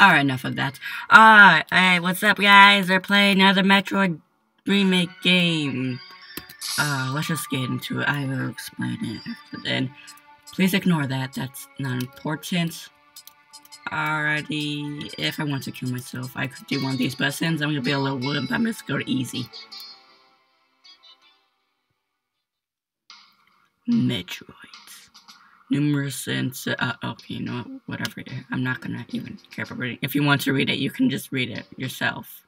Alright, enough of that. Alright, hey, what's up, guys? We're playing another Metroid remake game. Uh, let's just get into it. I will explain it after then. Please ignore that. That's not important. Alrighty, if I want to kill myself, I could do one of these, but since I'm gonna be a little wimp, I'm just go to easy. Metroids. Numerous and uh, okay, you know whatever. I'm not gonna even care about reading. If you want to read it, you can just read it yourself.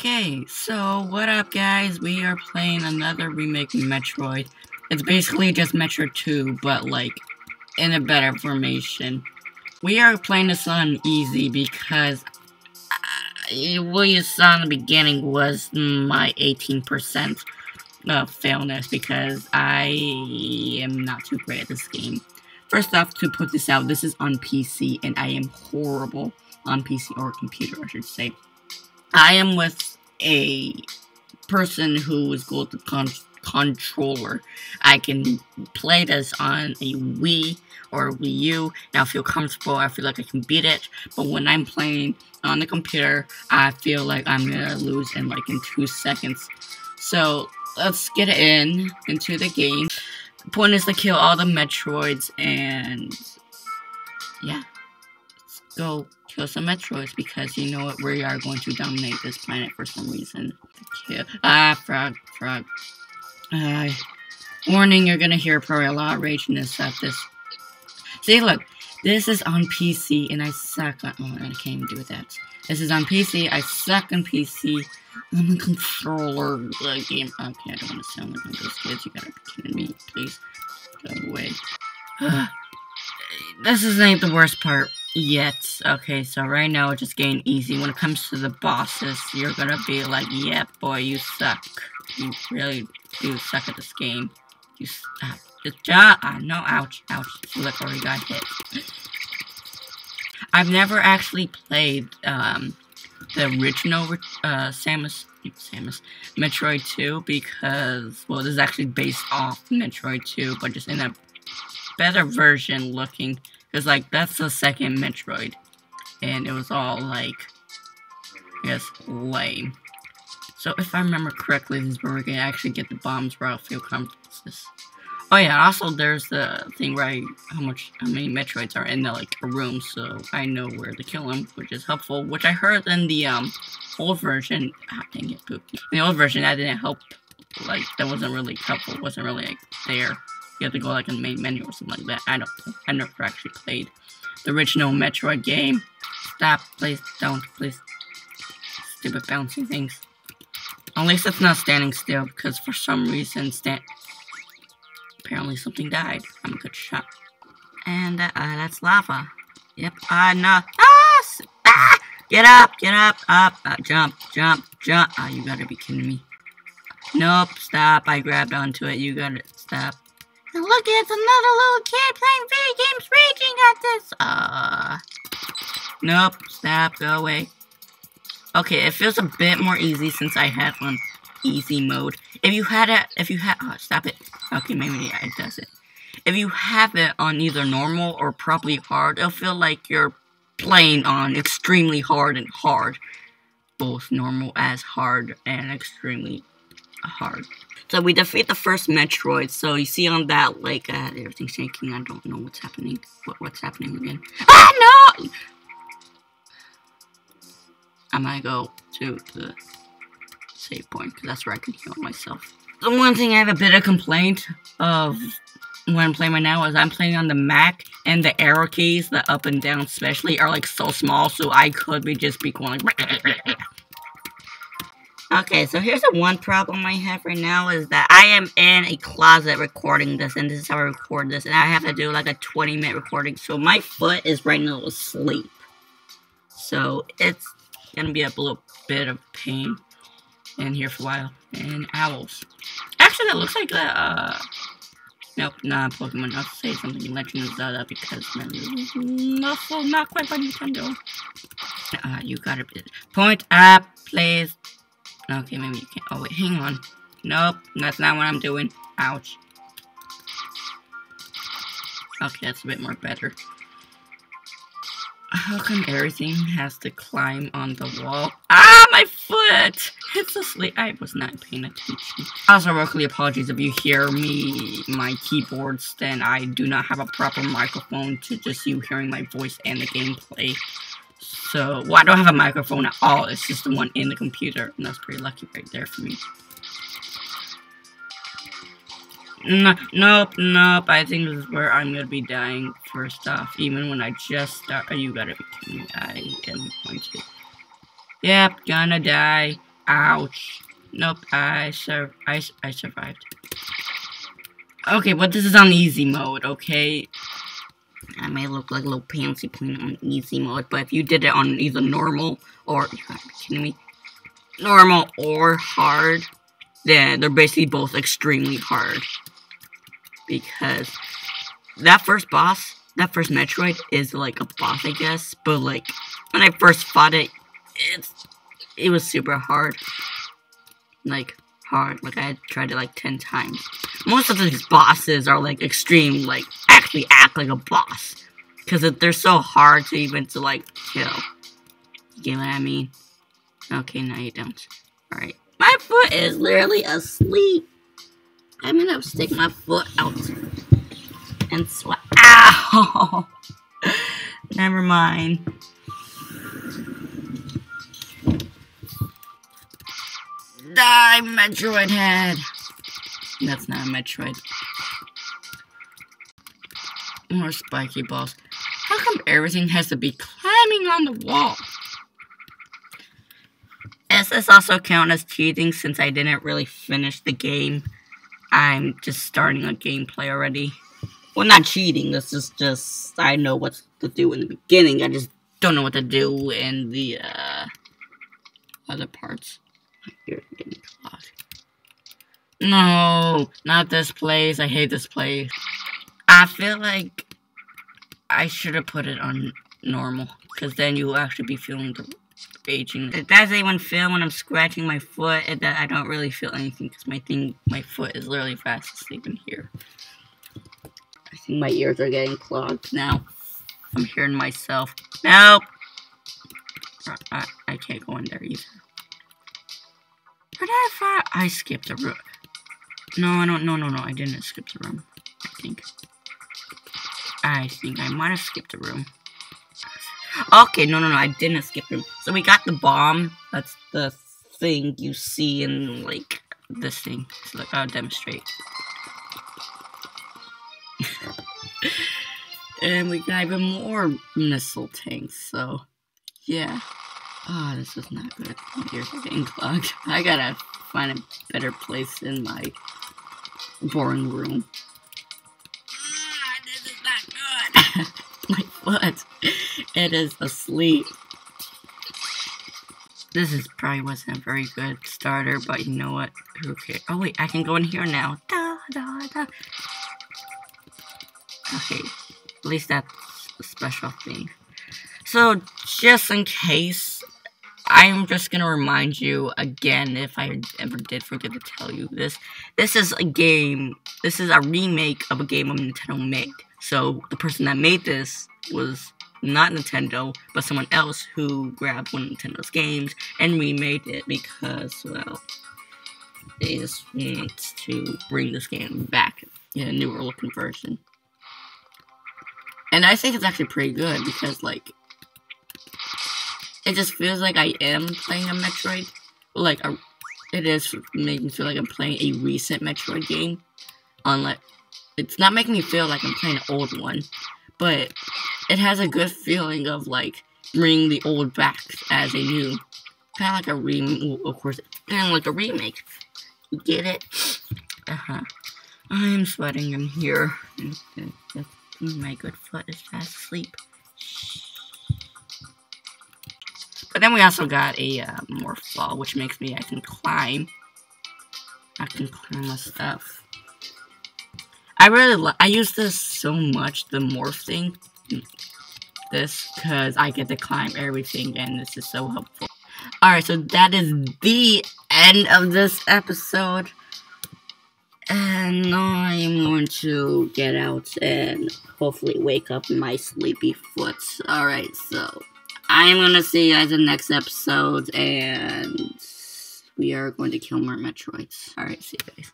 Okay, so what up guys? We are playing another remake of Metroid. It's basically just Metroid 2, but like, in a better formation. We are playing this on easy because uh, what you saw in the beginning was my 18% uh, failness because I am not too great at this game. First off, to put this out, this is on PC and I am horrible on PC or computer, I should say. I am with a person who is good at con controller. I can play this on a Wii or a Wii U, and I feel comfortable. I feel like I can beat it. But when I'm playing on the computer, I feel like I'm gonna lose in like in two seconds. So let's get in into the game. The point is to kill all the Metroids and yeah, go kill some Metroids because you know what, we are going to dominate this planet for some reason. Ah, frog, frog. Uh, warning, you're gonna hear probably a lot of raginess at this. See, look, this is on PC and I suck on. Oh, I can't even do that. This is on PC. I suck on PC. I'm a controller the game. Okay, I don't want to sound like one of those kids. You gotta be kidding me, please. Go away. this isn't the worst part yet. Okay, so right now just getting easy. When it comes to the bosses, you're gonna be like, yeah, boy, you suck. You really do suck at this game. You. Just job. Ah, no, ouch, ouch. Look, already got hit. I've never actually played um, the original uh, Samus, Samus, Metroid 2 because, well, this is actually based off Metroid 2, but just in a better version looking. Because, like, that's the second Metroid. And it was all, like, guess, lame. So, if I remember correctly, this is where we can actually get the bombs where I feel comfortable. Oh yeah, also there's the thing where I, how much, how many Metroids are in the, like, a room, so I know where to kill them, which is helpful, which I heard in the, um, old version, ah, dang it, poop. In the old version, that didn't help, like, that wasn't really helpful, wasn't really, like, there. You have to go, like, in the main menu or something like that. I don't, I never actually played the original Metroid game. Stop, please, don't, please. Stupid bouncy things. At least it's not standing still, because for some reason, stand Apparently something died. I'm a good shot. And, uh, uh that's lava. Yep, uh, no. Ah! ah! Get up, get up, up, uh, jump, jump, jump. Ah, oh, you gotta be kidding me. Nope, stop. I grabbed onto it. You gotta stop. And look, it's another little kid playing video games raging at this. Uh, nope, stop, go away. Okay, it feels a bit more easy since I have one easy mode. If you had it, if you had, oh, stop it. Okay, maybe it does it. If you have it on either normal or probably hard, it'll feel like you're playing on extremely hard and hard. Both normal as hard and extremely hard. So we defeat the first Metroid. So you see on that, like, uh, everything's shaking. I don't know what's happening. What, what's happening again? Ah, no! I'm gonna go to the save point, because that's where I can heal myself. The one thing I have a bit of complaint of when I'm playing right now is I'm playing on the Mac, and the arrow keys, the up and down especially, are like so small, so I could be just be going like... Okay, so here's the one problem I have right now is that I am in a closet recording this, and this is how I record this, and I have to do like a 20 minute recording, so my foot is right now asleep. So it's gonna be a little bit of pain in here for a while. And owls. Actually, that looks like a, uh, nope, not Pokemon. I'll say something Legend of Zelda because also not quite by Nintendo. Uh, you gotta be, point up, please. Okay, maybe you can't. Oh, wait, hang on. Nope, that's not what I'm doing. Ouch. Okay, that's a bit more better. How come everything has to climb on the wall? Ah, my foot! It's asleep. I was not paying attention. Also, locally apologies if you hear me, my keyboards, then I do not have a proper microphone to just you hearing my voice and the gameplay. So, well, I don't have a microphone at all. It's just the one in the computer, and that's pretty lucky right there for me. No, nope, nope. I think this is where I'm gonna be dying first off. Even when I just start. Oh, you gotta be kidding me. I am going to. Yep, gonna die. Ouch. Nope, I sur I, I survived. Okay, but this is on easy mode, okay? I may look like a little pansy playing on easy mode, but if you did it on either normal or, you gotta be kidding me, normal or hard, then they're basically both extremely hard because that first boss, that first Metroid is like a boss, I guess. But like when I first fought it, it's it was super hard, like hard. Like I had tried it like ten times. Most of these bosses are like extreme, like actually act like a boss because they're so hard to even to like kill. You get what I mean? Okay, now you don't. Alright. My foot is literally asleep. I'm gonna stick my foot out and sweat. Ow! Never mind. Die, Metroid head! That's not a Metroid. More spiky balls. How come everything has to be climbing on the wall? Does this also count as cheating since I didn't really finish the game? I'm just starting a gameplay already. Well, not cheating. This is just I know what to do in the beginning. I just don't know what to do in the uh, other parts. No, not this place. I hate this place. I feel like I should have put it on normal, because then you'll actually be feeling the aging. Does even feel when I'm scratching my foot, it, that I don't really feel anything because my thing, my foot is literally fast asleep in here. I think my ears are getting clogged now. I'm hearing myself. Nope. I, I can't go in there either. Where did I? I skipped a room. No, I don't. No, no, no. I didn't skip the room. I think. I think I might have skipped a room. Okay, no, no, no, I didn't skip him. So we got the bomb. That's the thing you see in, like, this thing. So I'll demonstrate. and we got even more missile tanks, so, yeah. Oh, this is not good. My ears clogged. I gotta find a better place in my boring room. Foot. It is asleep. This is probably wasn't a very good starter, but you know what? Cares? Oh wait, I can go in here now. Da, da, da. Okay, at least that's a special thing. So, just in case, I'm just gonna remind you again, if I ever did forget to tell you this, this is a game, this is a remake of a game of Nintendo made. So, the person that made this was not Nintendo, but someone else who grabbed one of Nintendo's games and remade it because, well, they just want to bring this game back in a newer looking version. And I think it's actually pretty good because, like, it just feels like I am playing a Metroid. Like, a, it is making me feel like I'm playing a recent Metroid game. Unlike, it's not making me feel like I'm playing an old one, but it has a good feeling of like bringing the old back as a new kind of like a remake. Of course, kind of like a remake. You get it? Uh huh. I am sweating in here. My good foot is fast asleep. But then we also got a uh, morph ball, which makes me I can climb. I can climb my stuff. I really I use this so much, the morph thing. This, because I get to climb everything, and this is so helpful. Alright, so that is the end of this episode. And I'm going to get out and hopefully wake up my sleepy foot. Alright, so I'm going to see you guys in the next episode, and we are going to kill more Metroids. Alright, see you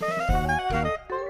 guys.